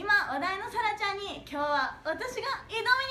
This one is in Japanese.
今話題のさらちゃんに今日は私が挑みに